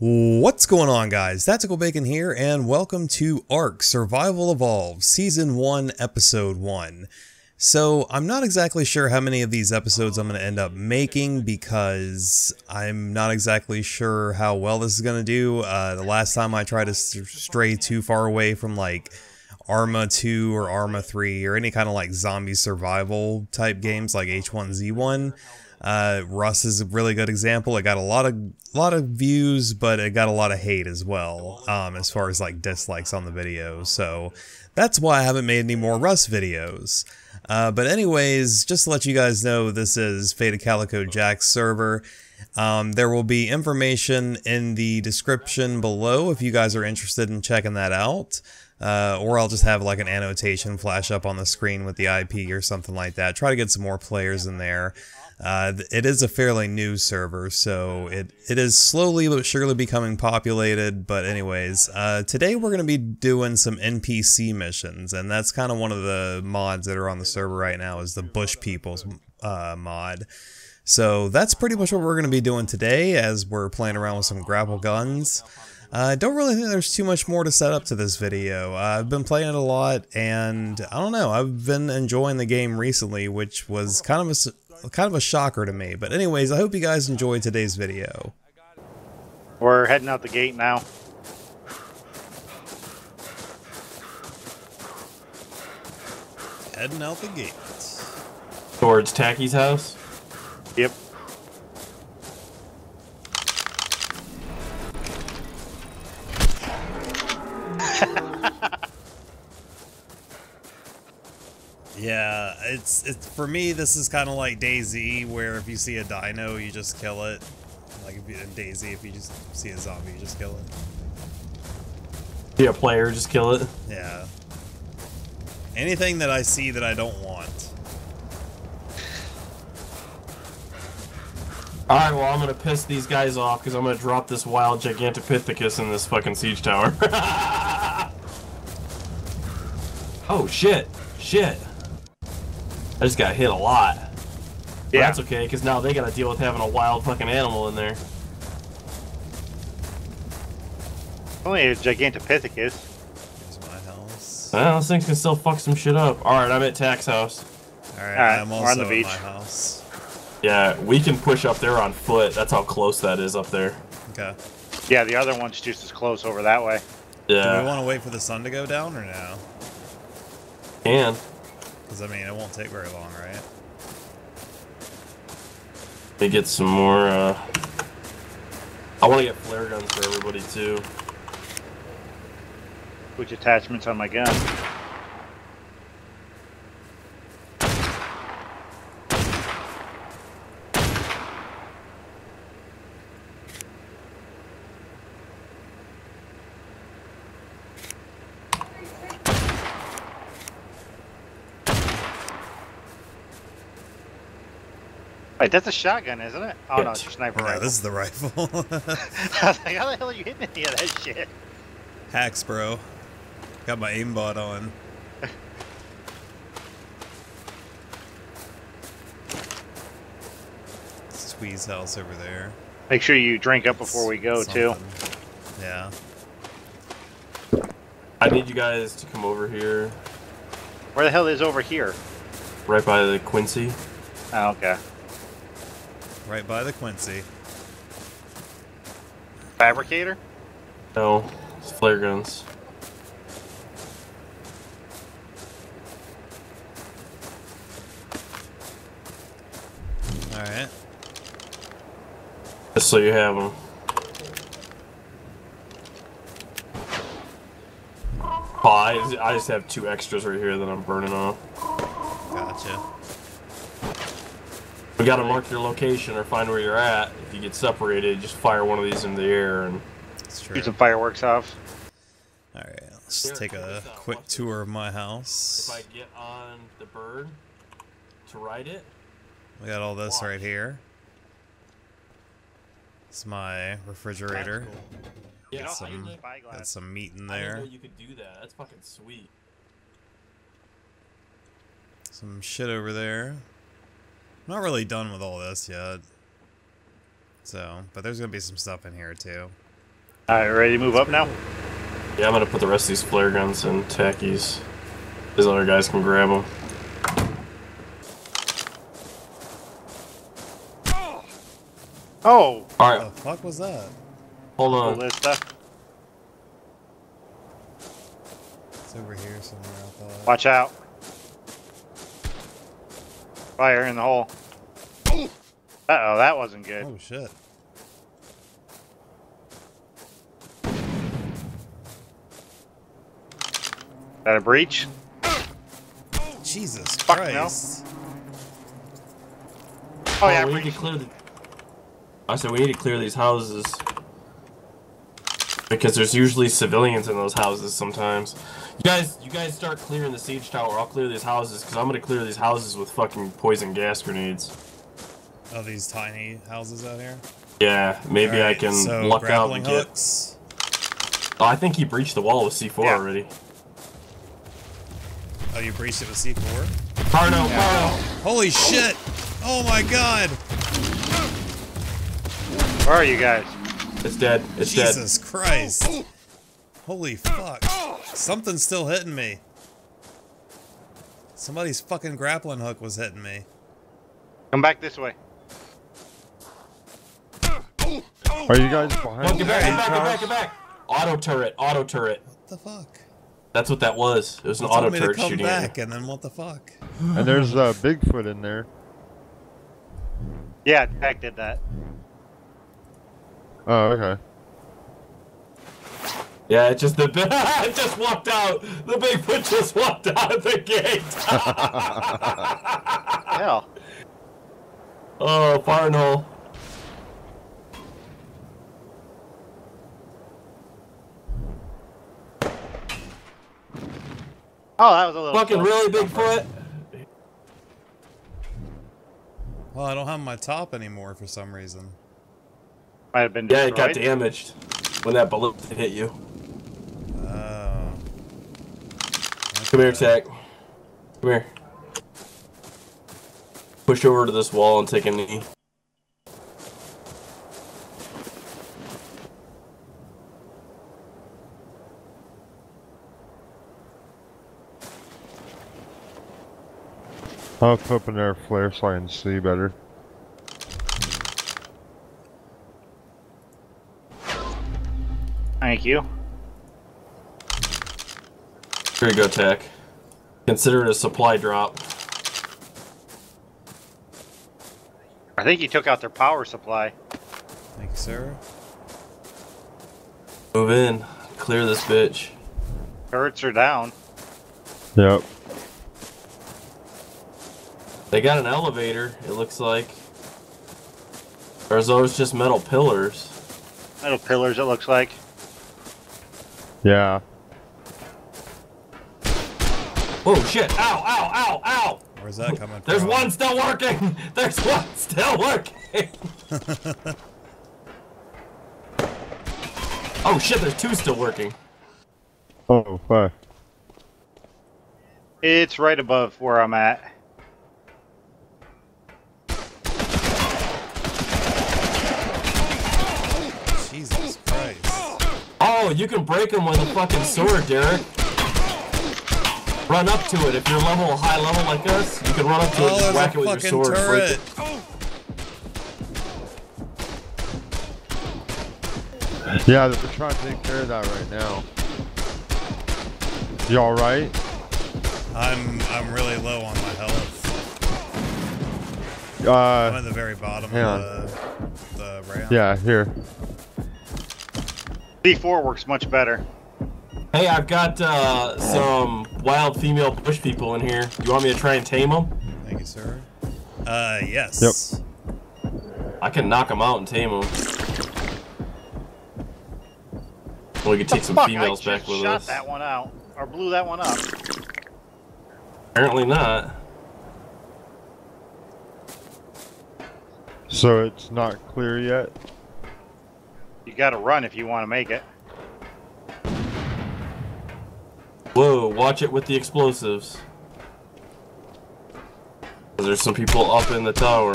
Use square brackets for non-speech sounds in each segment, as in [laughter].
What's going on guys? Tactical Bacon here and welcome to ARK Survival Evolved Season 1 Episode 1. So I'm not exactly sure how many of these episodes I'm going to end up making because I'm not exactly sure how well this is going to do. Uh, the last time I tried to stray too far away from like Arma 2 or Arma 3 or any kind of like zombie survival type games like H1Z1, uh, Rust is a really good example. It got a lot of lot of views, but it got a lot of hate as well, um, as far as like dislikes on the video. So that's why I haven't made any more Rust videos. Uh, but anyways, just to let you guys know, this is Fate of Calico Jack's server. Um, there will be information in the description below if you guys are interested in checking that out. Uh, or I'll just have like an annotation flash up on the screen with the IP or something like that. Try to get some more players in there. Uh, it is a fairly new server, so it, it is slowly but surely becoming populated. But anyways, uh, today we're going to be doing some NPC missions, and that's kind of one of the mods that are on the server right now is the Bush Peoples uh, mod. So that's pretty much what we're going to be doing today as we're playing around with some grapple guns. I uh, don't really think there's too much more to set up to this video. Uh, I've been playing it a lot, and I don't know, I've been enjoying the game recently, which was kind of a kind of a shocker to me. But anyways, I hope you guys enjoyed today's video. We're heading out the gate now. Heading out the gate. Towards Tacky's house? Yep. [laughs] Yeah, it's it's for me. This is kind of like DayZ, where if you see a dino, you just kill it. Like if you, in DayZ, if you just see a zombie, you just kill it. See a player, just kill it. Yeah. Anything that I see that I don't want. Alright, well, I'm gonna piss these guys off because I'm gonna drop this wild Gigantopithecus in this fucking siege tower. [laughs] oh, shit. Shit. I just got hit a lot. Yeah. that's okay, because now they gotta deal with having a wild fucking animal in there. Only a Gigantopithecus. It's my house. Well, those things can still fuck some shit up. Alright, I'm at Tax house. Alright, right, I'm also on the beach. my house. Yeah, we can push up there on foot. That's how close that is up there. Okay. Yeah, the other one's just as close over that way. Yeah. Do we want to wait for the sun to go down or no? Can. Because, I mean, it won't take very long, right? They get some more, uh... I want to get flare guns for everybody, too. Which attachments on my gun? Wait, that's a shotgun, isn't it? Oh, no, it's your sniper rifle. this is the rifle. [laughs] I was like, how the hell are you hitting any of that shit? Hacks, bro. Got my aimbot on. Squeeze house over there. Make sure you drink up before we go, Something. too. Yeah. I need you guys to come over here. Where the hell is over here? Right by the Quincy. Oh, okay. Right by the Quincy. Fabricator? No, it's flare guns. Alright. Just so you have them. Oh, I, I just have two extras right here that I'm burning off. Gotcha. We gotta mark your location or find where you're at. If you get separated, just fire one of these in the air and shoot some fireworks off. Alright, let's Here, take a quick tour of my house. If I get on the bird to ride it. We got all this watch. right here. It's my refrigerator. Cool. Yeah, got some, got some meat in there. you could do that. That's fucking sweet. Some shit over there. I'm not really done with all this yet. So, but there's going to be some stuff in here too. Alright, ready to move up now? Yeah, I'm gonna put the rest of these flare guns in tackies. These other guys can grab them. Oh! Alright. What The fuck was that? hold on. It's over here somewhere, I thought. Watch out. Fire in the hole. Uh-oh, that wasn't good. Oh shit. Is that a breach? Jesus Fuck no. Christ. Oh, yeah, oh, we need to clear the... I said we need to clear these houses. Because there's usually civilians in those houses sometimes. You guys, you guys start clearing the siege tower. I'll clear these houses because I'm gonna clear these houses with fucking poison gas grenades. Oh, these tiny houses out here? Yeah, maybe I can so luck out grappling and get. hooks. Oh, I think he breached the wall with C4 Yeah. already. Oh, you breached it with C4? Parno, Parno. Holy shit! Oh my god! Where are you guys? It's dead. It's dead. Jesus Christ! Holy fuck. Something's still hitting me. Somebody's fucking grappling hook was hitting me. Come back this way. Are you guys behind No, get back, get back, get back, get back. Auto turret, auto turret. What the fuck? That's what that was. It was an You told auto me to turret come shooting back, and then what the fuck? And there's uh, Bigfoot in there. Yeah, Jack did that. Oh, okay. Yeah, it just the [laughs] it just walked out. The Bigfoot just walked out of the gate. [laughs] Hell. oh, fire and hole. Oh, that was a little. Fucking close. really Bigfoot. Well, I don't have my top anymore for some reason. Might have been Yeah, it got damaged when that balloon hit you. Oh. Come here, Tech. Come here. Push over to this wall and take a knee. I'll flip open their flare so I can see better. Thank you. Here you go, Tech. Consider it a supply drop. I think you took out their power supply. Thank you, sir. Move in. Clear this bitch. Turrets are down. Yep. They got an elevator, it looks like. Or is those just metal pillars? Metal pillars, it looks like. Yeah. Oh shit! Ow! Ow! Ow! Ow! Where's that coming [laughs] from? [laughs] There's one still working! There's one still working! oh shit, there's two still working. Oh, fuck. It's right above where I'm at. Jesus Christ. Oh, you can break them with a fucking sword, Derek. Run up to it. If you're level, high level like us, you can run up to it Oh, and whack it with your sword. break turret. it. Yeah, they're trying to take care of that right now. You alright? I'm I'm really low on my health. I'm Uh, at the very bottom hang of the, the ramp. yeah, here. D4 works much better. Hey, I've got uh, some wild female bush people in here. You want me to try and tame them? Thank you, sir. Uh, yes. I can knock them out and tame them. We could take some Fuck, females I back just with shot us. that one out. Or blew that one up. Apparently not. So it's not clear yet? You gotta run if you want to make it. Whoa, watch it with the explosives. There's some people up in the tower.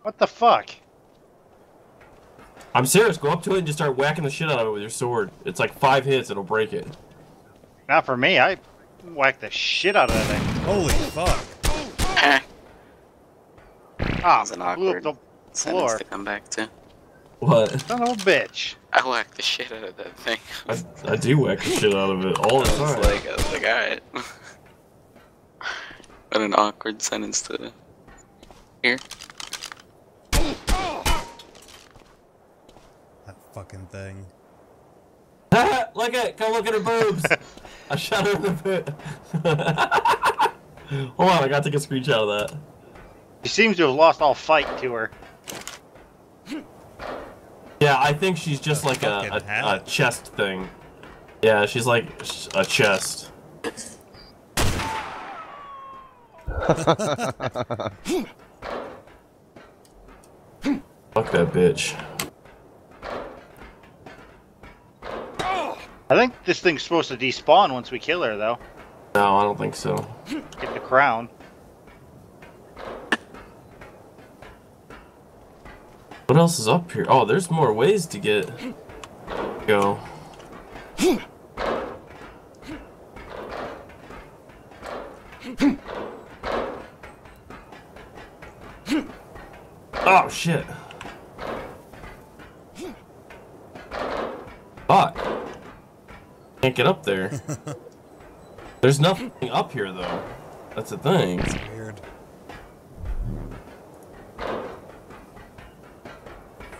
What the fuck? I'm serious. Go up to it and just start whacking the shit out of it with your sword. It's like five hits, it'll break it. Not for me. I whack the shit out of that thing. Holy fuck. Eh, Ah, was an blew up awkward the sentence floor. to come back to. What? Son of a bitch. I whacked the shit out of that thing. I, I do whack the shit out of it all the I was time. like, I was like, alright. [laughs] what an awkward sentence to hear. That fucking thing. [laughs] look at, come look at her boobs. [laughs] I shot her in the boot. Hold on, I gotta take a screenshot of that. She seems to have lost all fight to her. Yeah, I think she's just A like a, a, a chest thing. Yeah, she's like a chest. Fuck that bitch. I think this thing's supposed to despawn once we kill her, though. No, I don't think so. Get the crown. What else is up here? Oh, there's more ways to get go. Oh shit. Fuck. Can't get up there. [laughs] There's nothing up here though. That's the thing.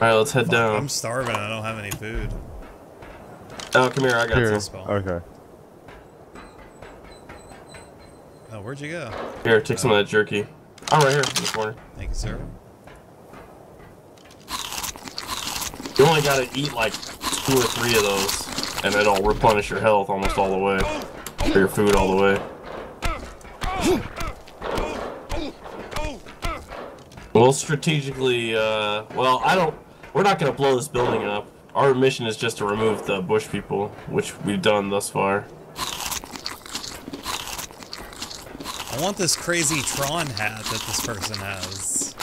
Alright, let's head Fuck, down. I'm starving. I don't have any food. Oh, come here, I got Here. some. Okay. Oh, where'd you go? Here, take some of that jerky. I'm oh, right here in the corner. Thank you, sir. You only gotta eat like two or three of those, and it'll replenish your health almost all the way. Or your food all the way. We'll strategically, uh, well, I don't, we're not gonna blow this building up. Our mission is just to remove the bush people, which we've done thus far. I want this crazy Tron hat that this person has.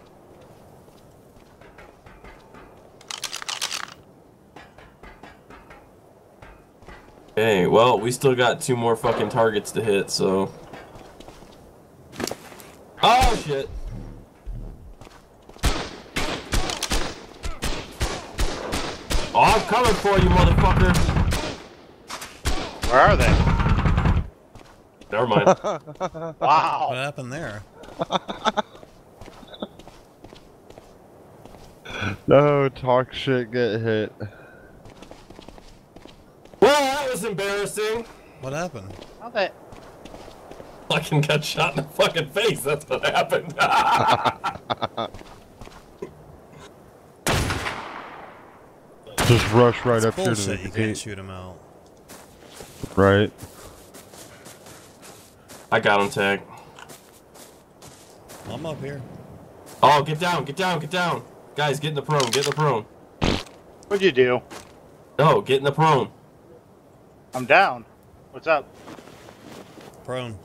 [laughs] Okay, well, we still got two more fucking targets to hit, so. Oh shit! Oh, I'm coming for you, motherfucker! Where are they? Never mind. [laughs] wow. What happened there? [laughs] No, talk shit, get hit. well, that was embarrassing. What happened? How that? Fucking got shot in the fucking face. That's what happened. [laughs] rush right It's up here to bullshit. the You can't gate. shoot him out. Right. I got him, tag. I'm up here. Oh, get down, get down, get down. Guys, get in the prone, get in the prone. What'd you do? No, get in the prone. I'm down. What's up? Prone.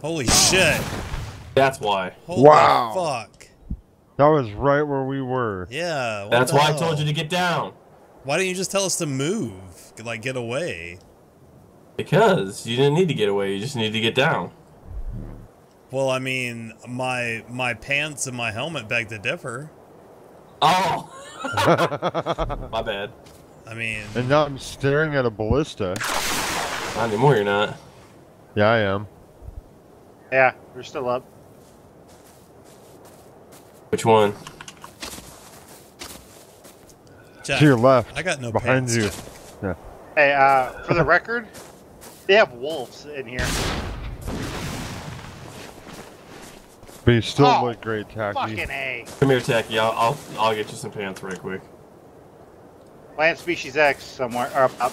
Holy shit. That's why. Holy Wow. fuck. That was right where we were. Yeah. what That's the why I told you to get down. Why didn't you just tell us to move? Like, get away. Because you didn't need to get away, you just need to get down. Well, I mean, my my pants and my helmet beg to differ. Oh! [laughs] [laughs] My bad. I mean, And now I'm staring at a ballista. Not anymore, you're not. Yeah, I am. Yeah, you're still up. Which one? Jack, To your left. I got no behind pants, you. Jack. Yeah. Hey, uh, for the record, they have wolves in here. But you still Oh, look great, Tacky. Fucking A. Come here, Tacky. I'll, I'll, I'll get you some pants right quick. Plant species X somewhere. Or up.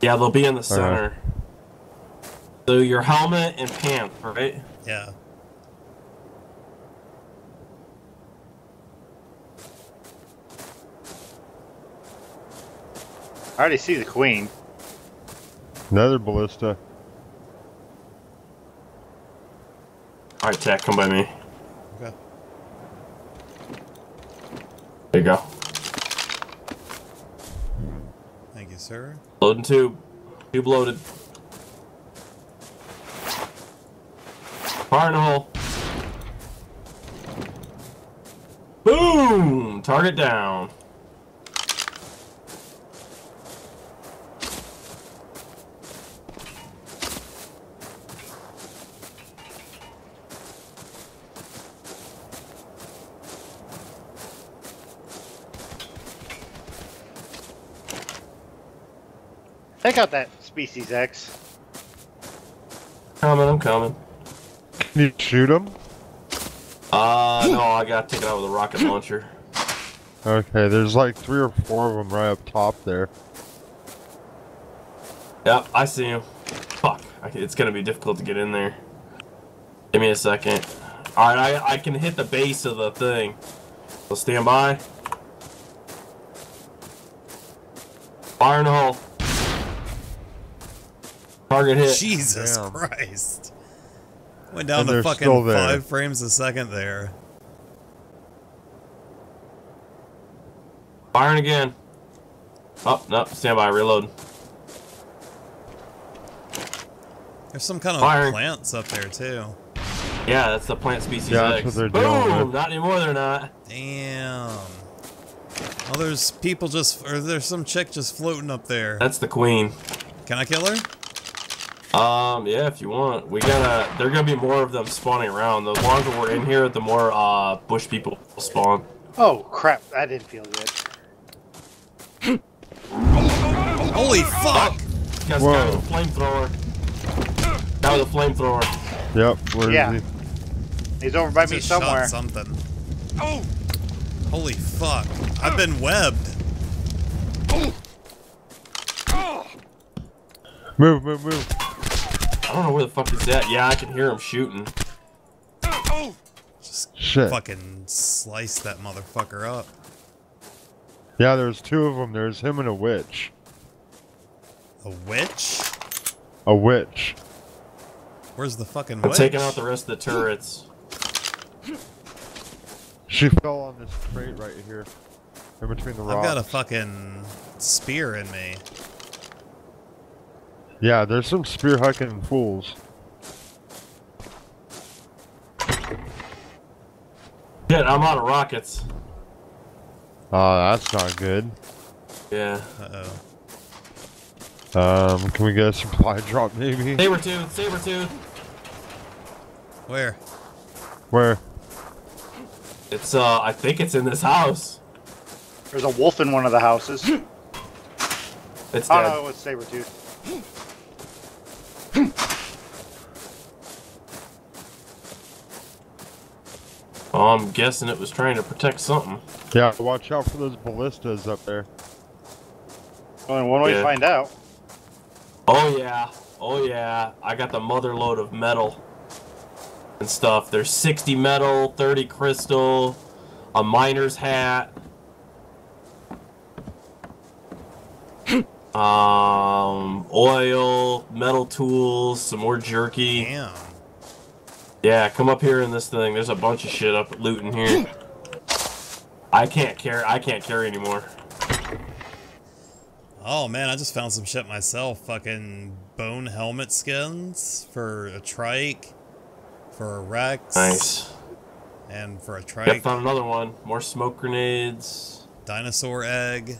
Yeah, they'll be in the center. So your helmet and pants, right? Yeah. I already see the queen. Another ballista. Alright, Jack, come by me. Okay. There you go. Thank you, sir. Loading tube. Tube loaded. Fire in the hole. Boom! Target down. Take out that Species X. Coming, I'm coming. Can you shoot him? Uh, no, I gotta take it out with a rocket launcher. Okay, there's like three or four of them right up top there. Yep, I see him. Fuck, I can, it's gonna be difficult to get in there. Give me a second. Alright, I, I can hit the base of the thing. So stand by. Fire in the hole. Target hit. Jesus Damn. Christ. Went down And to they're fucking five frames a second there. Firing again. Oh, no, stand by, reload. There's some kind of Firing. plants up there too. Yeah, that's the plant species Yeah, that's what they're Boom! dealing with. Not anymore, they're not. Damn. Oh, there's people just, or there's some chick just floating up there. That's the queen. Can I kill her? Um, yeah, if you want. We gotta, there are gonna be more of them spawning around. The longer we're in here, the more, uh, bush people spawn. Oh crap, that didn't feel good. [laughs] Holy fuck! Guys, Whoa. guy with a flamethrower. That was a flamethrower. Yep, where is Yeah. he? He's over by me Just shot somewhere. something. Oh! Holy fuck! I've been webbed. Move, move, move. I don't know where the fuck he's at. Yeah, I can hear him shooting. Just Shit. fucking slice that motherfucker up. Yeah, there's two of them. There's him and a witch. A witch? A witch. Where's the fucking I'm witch? taking out the rest of the turrets. She fell on this crate right here. In between the rocks. I've got a fucking spear in me. Yeah, there's some spear hucking fools. Shit, I'm out of rockets. Oh, that's not good. Yeah. Uh-oh. Um, can we get a supply [laughs] drop maybe? Sabertooth, Sabertooth. Where? Where? It's, uh, I think it's in this house. There's a wolf in one of the houses. It's dead. Oh, no, it's Sabretooth. [clears throat] Oh, I'm guessing it was trying to protect something. Yeah, watch out for those ballistas up there. Only one way Yeah. to find out. Oh yeah, oh yeah. I got the mother load of metal and stuff. There's 60 metal, 30 crystal, a miner's hat. Um, oil, metal tools, some more jerky. Damn. Yeah, come up here in this thing. There's a bunch of shit up looting here. I can't carry. I can't carry anymore. Oh man, I just found some shit myself. Fucking bone helmet skins for a trike, for a Rex, Nice. and for a trike, found another one. More smoke grenades. dinosaur egg.